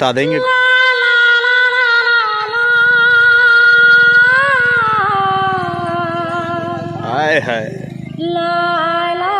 बता देंगे। हाय हाय। ला